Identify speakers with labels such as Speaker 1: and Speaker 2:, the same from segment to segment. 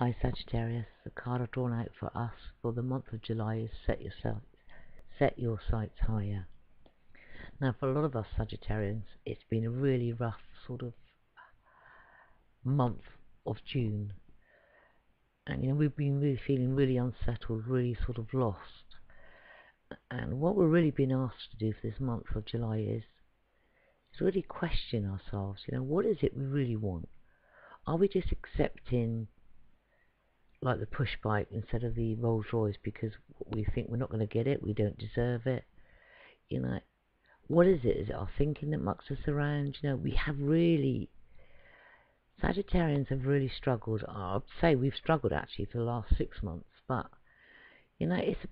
Speaker 1: Hi Sagittarius, the card I've drawn out for us for the month of July is set set your sights higher. Now for a lot of us Sagittarians it's been a really rough sort of month of June. And you know we've been really feeling really unsettled, really sort of lost. And what we're really being asked to do for this month of July is is really question ourselves, you know, what is it we really want? Are we just accepting like the push bike instead of the Rolls Royce because we think we're not going to get it, we don't deserve it. You know, what is it? Is it our thinking that mucks us around? You know, we have really Sagittarians have really struggled. I'd say we've struggled actually for the last six months, but you know, it's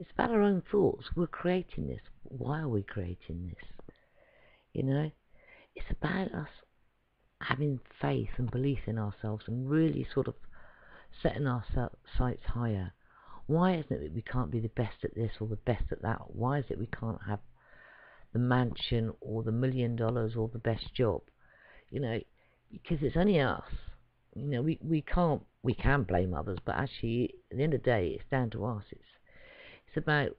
Speaker 1: it's about our own thoughts. We're creating this. Why are we creating this? You know, it's about us having faith and belief in ourselves and really sort of setting our sights higher. Why isn't it that we can't be the best at this or the best at that? Why is it we can't have the mansion or the million dollars or the best job? You know, because it's only us. You know, we, we can't we can blame others, but actually at the end of the day it's down to us. It's it's about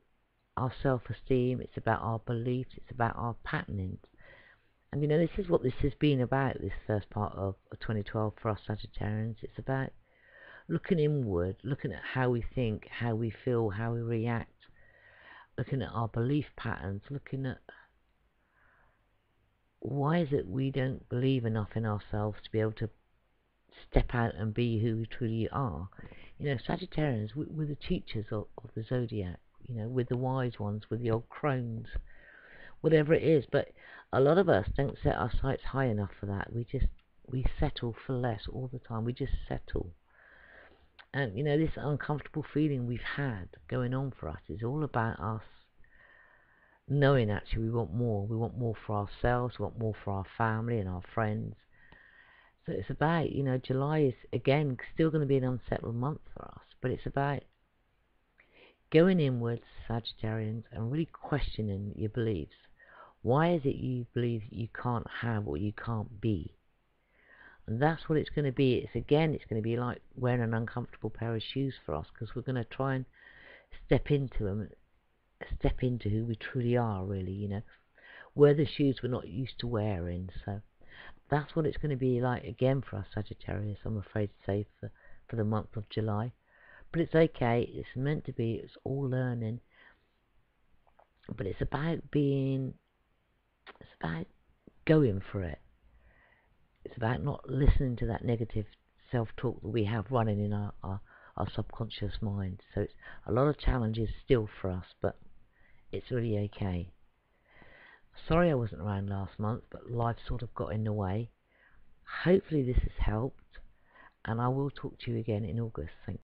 Speaker 1: our self esteem, it's about our beliefs, it's about our patternings. And you know, this is what this has been about, this first part of 2012 for us Sagittarians. It's about looking inward, looking at how we think, how we feel, how we react, looking at our belief patterns, looking at why is it we don't believe enough in ourselves to be able to step out and be who we truly are. You know, Sagittarians, we're the teachers of, of the zodiac. You know, we're the wise ones, we're the old crones, whatever it is. But a lot of us don't set our sights high enough for that. We just we settle for less all the time. We just settle. And you know, this uncomfortable feeling we've had going on for us is all about us knowing actually we want more. We want more for ourselves, we want more for our family and our friends. So it's about, you know, July is again still going to be an unsettled month for us, but it's about going inwards, Sagittarians, and really questioning your beliefs. Why is it you believe you can't have or you can't be? That's what it's going to be. It's again, it's going to be like wearing an uncomfortable pair of shoes for us because we're going to try and step into them, step into who we truly are, really, you know. Wear the shoes we're not used to wearing. So that's what it's going to be like again for us Sagittarius, I'm afraid to say, for, for the month of July. But it's okay. It's meant to be. It's all learning. But it's about being, it's about going for it. It's about not listening to that negative self-talk that we have running in our, our, our subconscious mind. So it's a lot of challenges still for us, but it's really okay. Sorry I wasn't around last month, but life sort of got in the way. Hopefully this has helped, and I will talk to you again in August. Thank